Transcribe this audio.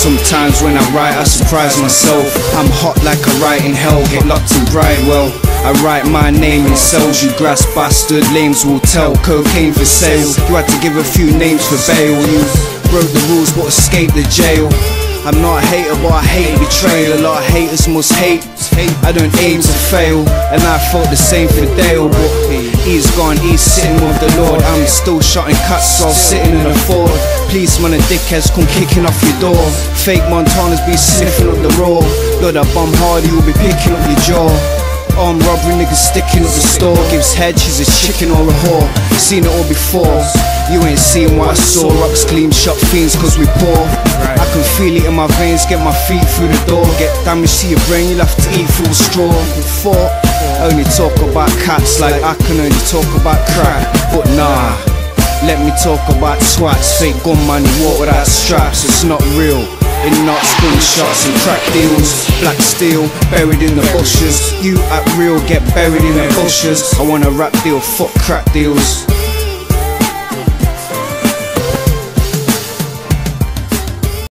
Sometimes when I write, I surprise myself. I'm hot like a right in hell, get locked in Bridewell. I write my name in cells, you grass bastard, lames will tell. Cocaine for sale, you had to give a few names for bail. You broke the rules but escaped the jail. I'm not a hater, but I hate betrayal. A lot of haters must hate. I don't aim to fail, and I thought the same for Dale. But he's gone, he's sitting with the Lord. I'm still shotting cuts while sitting in a Ford. Policeman and dickheads come kicking off your door. Fake Montanas be sniffing up the raw. Blood up, I'm hard, you'll be picking up your jaw. Armed robbery niggas sticking up the store. Gives head, she's a chicken or a whore. Seen it all before. You ain't seen what I saw. Rocks clean, shot fiends cause we poor. I can feel it in my veins, get my feet through the door. Get damage to your brain, you'll have to eat through a straw. Before, only talk about cats like I can only talk about crack. But nah. Let me talk about twats, fake gun money, walk without straps, it's not real. In nuts, gunshots and crack deals, black steel buried in the bushes. You at real get buried in the bushes. I want a rap deal, fuck crack deals.